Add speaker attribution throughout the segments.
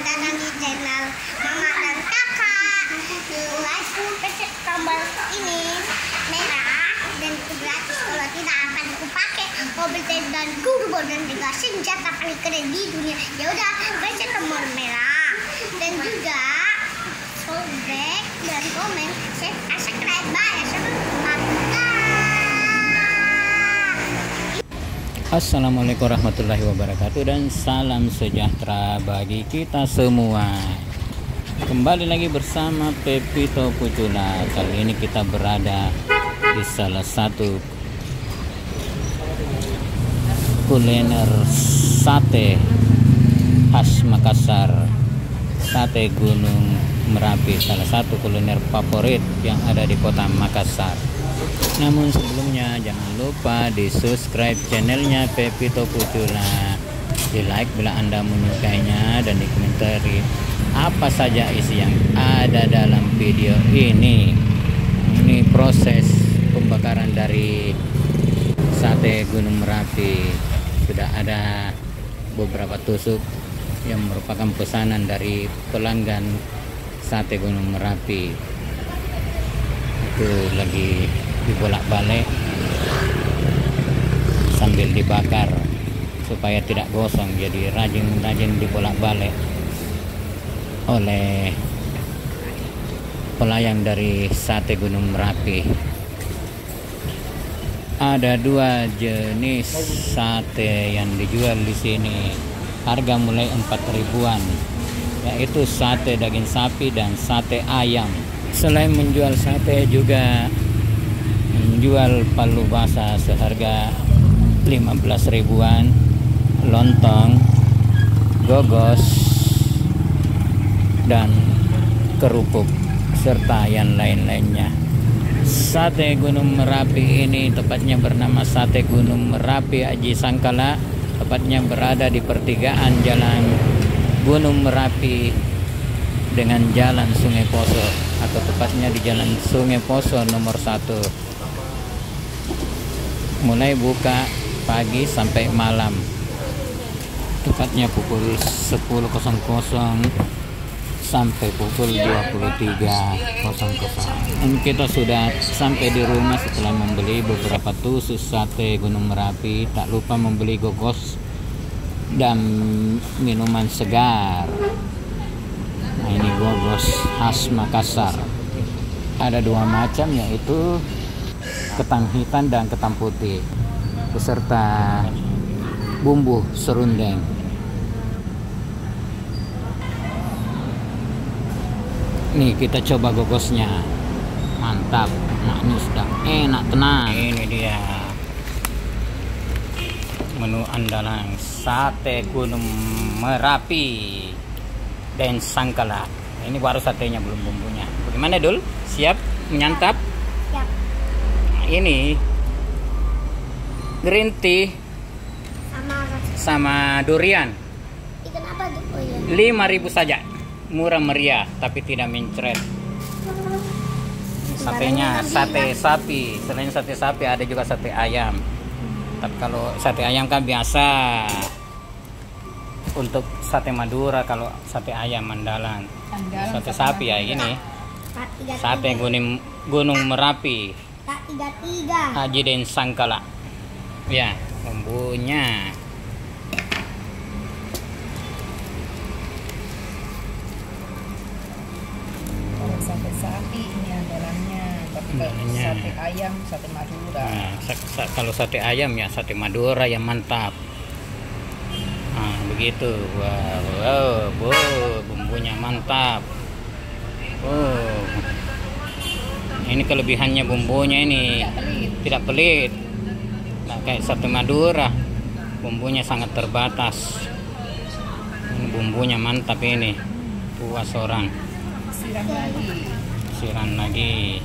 Speaker 1: datang di channel Mama dan Kakak. Pencet tombol ini merah dan itu gratis. Kalau tidak akan aku pakai mobil dan turbo dan juga senjata paling keren di dunia. Ya udah, tombol merah dan juga sobek dan komen, share, subscribe. Bye. Assalamualaikum
Speaker 2: warahmatullahi wabarakatuh dan salam sejahtera bagi kita semua. Kembali lagi bersama Pepito Pucula. Kali ini kita berada di salah satu kuliner sate khas Makassar. Sate Gunung Merapi, salah satu kuliner favorit yang ada di kota Makassar. Namun sebelumnya jangan lupa di subscribe channelnya Pepito Pucula Di like bila anda menyukainya dan di komentari apa saja isi yang ada dalam video ini. Ini proses pembakaran dari sate Gunung Merapi. Sudah ada beberapa tusuk yang merupakan pesanan dari pelanggan sate Gunung Merapi. Itu lagi dibolak-balik sambil dibakar supaya tidak gosong jadi rajin-rajin dibolak-balik oleh pelayang dari sate Gunung Merapi. Ada dua jenis sate yang dijual di sini. Harga mulai 4 ribuan yaitu sate daging sapi dan sate ayam. Selain menjual sate juga menjual palu basah seharga 15 ribuan lontong gogos dan kerupuk serta yang lain-lainnya. Sate gunung merapi ini tepatnya bernama sate gunung merapi Aji Sangkala tepatnya berada di pertigaan jalan gunung merapi dengan jalan sungai Poso atau tepatnya di jalan sungai Poso nomor 1 mulai buka pagi sampai malam. Tepatnya pukul 10.00 sampai pukul 23.00 dan kita sudah sampai di rumah setelah membeli beberapa tusuk sate Gunung Merapi. Tak lupa membeli gogos dan minuman segar. Nah ini gogos khas Makassar. Ada dua macam yaitu ketan hitam dan ketan putih beserta bumbu serundeng. Nih kita coba gogosnya. Mantap manis dan enak tenang. Ini dia. Menu andalan sate gunung merapi dan sangkala. Ini baru satenya belum bumbunya. Bagaimana dul? Siap? Menyantap ini green tea
Speaker 1: Sama
Speaker 2: sama durian.
Speaker 1: Ikan apa tuh? Oh iya.
Speaker 2: 5000 saja. Murah meriah tapi tidak mencret. Satenya sate sapi. Selain sate sapi ada juga sate ayam. Tapi kalau sate ayam kan biasa. Untuk sate madura kalau sate ayam mandalan. Sate sapi ya ini. Sate gunung gunung merapi
Speaker 1: Tak tiga tiga.
Speaker 2: Haji Den Sangkala. Ya, bumbunya.
Speaker 3: Kalau sate sapi ini andalannya, tapi kalau sate ayam, sate madura.
Speaker 2: Nah, sa- sa- kalau sate ayam ya sate Madura yang mantap. Nah, begitu. Wow, wow, wow, bumbunya mantap. Oh. Ini kelebihannya bumbunya ini
Speaker 3: Tidak pelit.
Speaker 2: tidak pelit. Nah, kayak sate Madura. Bumbunya sangat terbatas. Ini bumbunya mantap ini. Puas orang.
Speaker 3: Siram lagi.
Speaker 2: siram lagi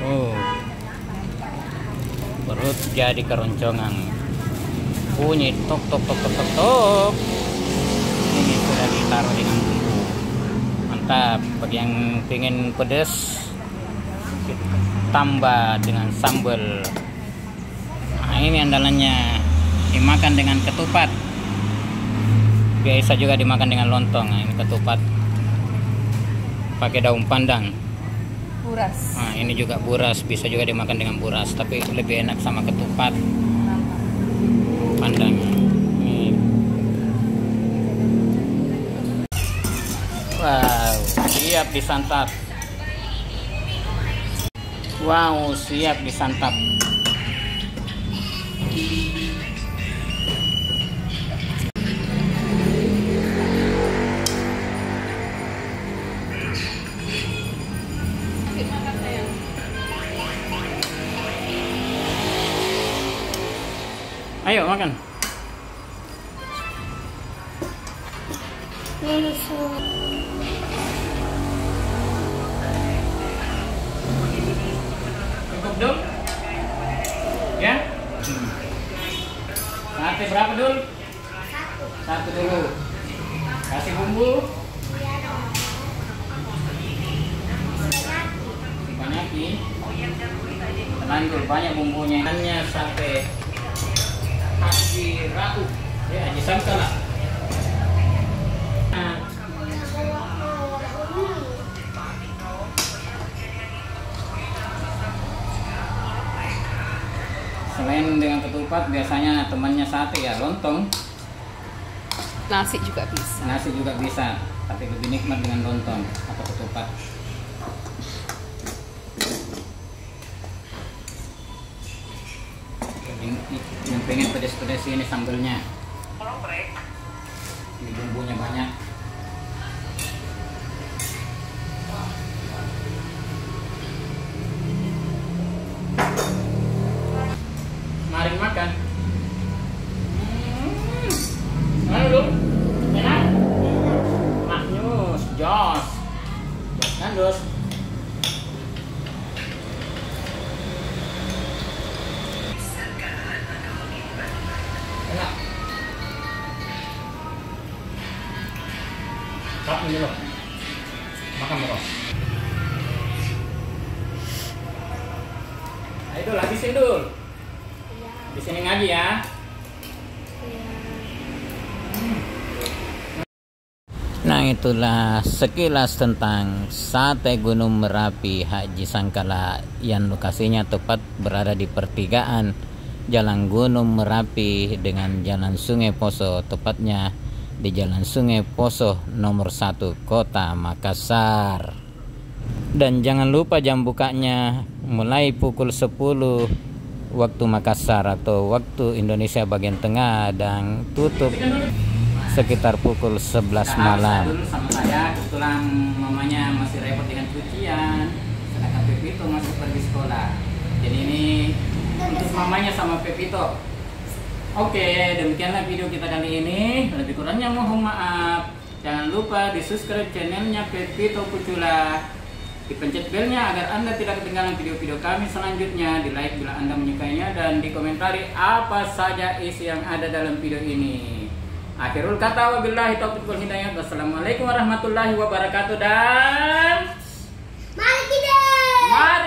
Speaker 2: oh perut jadi keroncongan bunyi tok tok tok tok tok tok ini sudah ditaruh dengan bumbu mantap bagi yang pengen pedas tambah dengan sambal. Nah ini andalannya. Dimakan dengan ketupat. Biasa juga dimakan dengan lontong. Nah, ini ketupat. Pakai daun pandang
Speaker 3: Buras.
Speaker 2: nah ini juga buras. Bisa juga dimakan dengan buras tapi lebih enak sama ketupat. Pandang siap disantap. Wow siap disantap. Ayo makan. Cukup dul? Ya? Sate berapa dul? Satu. Dulu. Kasih bumbu? Banyakin tenang dulu banyak bumbunya. Hanya sate. Haji ratu. Ya haji sangkala nah, ketupat biasanya temannya sate ya lontong.
Speaker 3: Nasi juga bisa.
Speaker 2: nasi juga bisa tapi lebih nikmat dengan lontong atau ketupat. Yang, yang pengen pedes-pedes ini sambelnya ini bumbunya banyak Dos? Enak. Ini loh. Makan bro. Ayo dul, habisin dul. Di sini ngaji ya. Itulah sekilas tentang sate Gunung Merapi Haji Sangkala yang lokasinya tepat berada di pertigaan Jalan Gunung Merapi dengan Jalan Sungai Poso tepatnya di Jalan Sungai Poso nomor 1 Kota Makassar. Dan jangan lupa jam bukanya mulai pukul 10 waktu Makassar atau waktu Indonesia bagian tengah dan tutup sekitar pukul 11 malam. Dulu sama saya kebetulan mamanya masih repot dengan cucian, sedangkan Pepito masih pergi sekolah. Jadi ini untuk mamanya sama Pepito. Oke, demikianlah video kita kali ini. Lebih kurangnya mohon maaf. Jangan lupa di subscribe channelnya Pepito Pucula. Dipencet belnya agar Anda tidak ketinggalan video-video kami selanjutnya. Di like bila Anda menyukainya dan dikomentari apa saja isi yang ada dalam video ini. Akhirul kata wabillahi taufiq wal hidayah. Wassalamualaikum warahmatullahi wabarakatuh dan
Speaker 1: Mari kita.
Speaker 2: mari